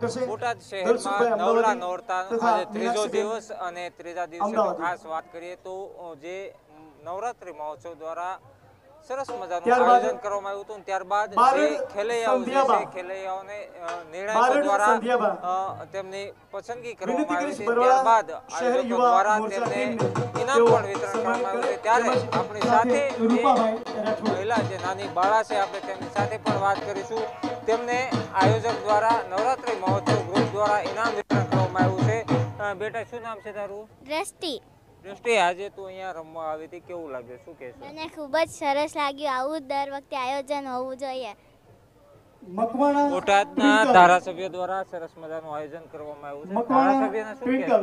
બોટાદ શહેરમાં નવલા નોરતા આજે ત્રીજો દિવસ અને ત્રીજા દિવસે ખાસ વાત કરીએ તો જે નવરાત્રી મહોત્સવ દ્વારા સરસ મજાનું આયોજન કરવામાં આવ્યું હતું ત્યારબાદ જે ખેલૈયાઓ જે છે ખેલૈયાઓને અ, દ્વારા તેમની પસંદગી કરવામાં આવી છે. ત્યારબાદ આયોજકો દ્વારા તેમને ઇનામ પણ વિતરણ કરવામાં આવ્યું છે. ત્યારે આપણી સાથે જે મહિલા જે નાની બાળા છે આપણે તેમની સાથે પણ વાત કરીશું. તેમને આયોજક દ્વારા નવરાત્રી બેટા શું નામ છે તારું? દ્રષ્ટિ. દ્રષ્ટિ આજે તું અહીંયા રમવા આવી હતી. કેવું લાગ્યું? શું કહેશો? મને ખૂબ જ સરસ લાગ્યું. આવું દર વખતે આયોજન હોવું જોઈએ. મકવાણા બોટાદના ધારાસભ્ય દ્વારા સરસ મજાનું આયોજન કરવામાં આવ્યું છે. મકવાણા ધારાસભ્યને શું. કહેશો?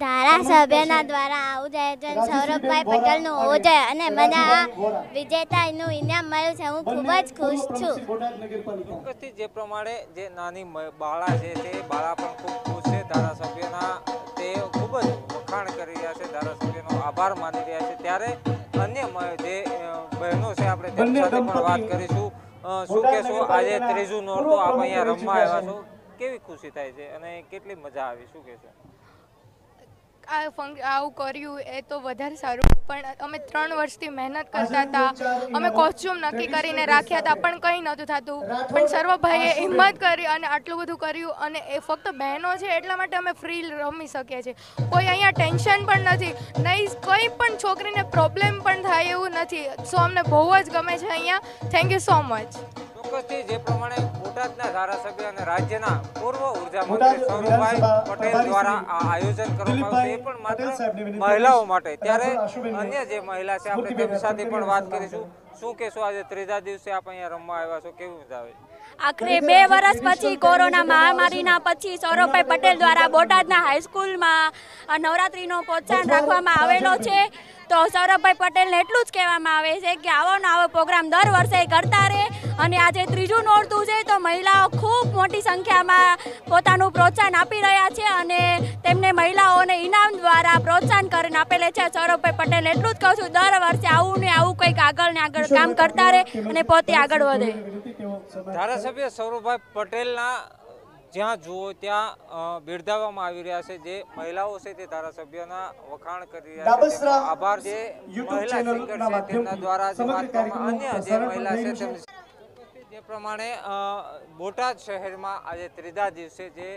ધારાસભ્યના દ્વારા આવું આયોજન સૌરભભાઈ પટેલનું હોવું જોઈએ અને મને આ વિજેતાનું ઇનામ મળ્યું છે. હું ખૂબ જ ખુશ છું. ચોક્કસથી જે પ્રમાણે જે નાની બાળા છે તે બાળા પણ ખૂબ આભાર માની રહ્યા છે. ત્યારે અન્ય જે બહેનો છે આપણે તેમની સાથે પણ વાત કરીશું. શું કહેશો? આજે ત્રીજું નોરતું આપ અહીંયા રમવા આવ્યા છો. કેવી ખુશી થાય છે અને કેટલી મજા આવી? શું કહેશો? આ ફંક આવું કર્યું એ તો વધારે સારું. પણ અમે ત્રણ વર્ષથી મહેનત કરતા હતા. અમે કોસ્ચ્યુમ નક્કી કરીને રાખ્યા હતા પણ કંઈ નહોતું થતું. પણ સર્વભાઈએ હિંમત કરી અને આટલું બધું કર્યું અને એ ફક્ત બહેનો છે એટલા માટે અમે ફ્રી રમી શકીએ છીએ. કોઈ અહીંયા ટેન્શન પણ નથી. નહીં કંઈ પણ છોકરીને પ્રોબ્લેમ પણ થાય એવું નથી. સો અમને બહુ જ ગમે છે અહીંયા. થેન્ક યુ સો મચ ચોક્કસથી જે પ્રમાણે બોટાદના ધારાસભ્ય અને રાજ્યના પૂર્વ ઊર્જા મંત્રી સૌરભભાઈ પટેલ દ્વારા આ આયોજન કરવામાં આવ્યું છે એ પણ માત્ર મહિલાઓ માટે. ત્યારે અન્ય જે મહિલા છે આપણે તેમની સાથે પણ વાત કરીશું. શું કહેશો? આજે ત્રીજા દિવસે આપ અહીંયા રમવા આવ્યા છો? કેવું મજા આવે આખરે બે વર્ષ પછી કોરોના મહામારીના પછી સૌરભભાઈ પટેલ દ્વારા બોટાદના હાઈસ્કૂલમાં આ નવરાત્રિનો પ્રોત્સાહન રાખવામાં આવેલો છે. તો સૌરભભાઈ પટેલને એટલું જ કહેવામાં આવે છે કે આવો ને આવો પ્રોગ્રામ દર વર્ષે કરતા રહે. અને આજે ત્રીજું નોરતું છે તો મહિલાઓ ખૂબ મોટી સંખ્યામાં પોતાનું પ્રોત્સાહન આપી રહ્યા છે અને તેમને મહિલાઓને ઇનામ દ્વારા પ્રોત્સાહન કરીને આપેલે છે. સૌરભભાઈ પટેલ એટલું જ કહું છું દર વર્ષે આવું ને આવું કંઈક આગળ ને આગળ કામ કરતા રહે અને પોતે આગળ વધે. ધારાસભ્ય સૌરભભાઈ પટેલના જ્યાં જુઓ ત્યાં બિરદાવવામાં આવી રહ્યા છે. જે મહિલાઓ છે તે ધારાસભ્યના વખાણ કરી રહ્યા છે. આભાર જે મહિલા સિંગર છે તેમના દ્વારા જે અન્ય જે મહિલા છે. તેમની જે પ્રમાણે બોટાદ શહેરમાં આજે ત્રીજા દિવસે જે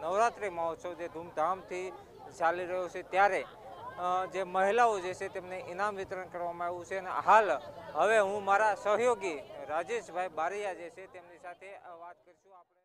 નવરાત્રિ મહોત્સવ જે ધૂમધામથી ચાલી રહ્યો છે ત્યારે જે મહિલાઓ જે છે તેમને ઇનામ વિતરણ કરવામાં આવ્યું છે અને હાલ હવે હું મારા સહયોગી રાજેશભાઈ બારૈયા જે છે તેમની સાથે વાત કરીશું. આપણે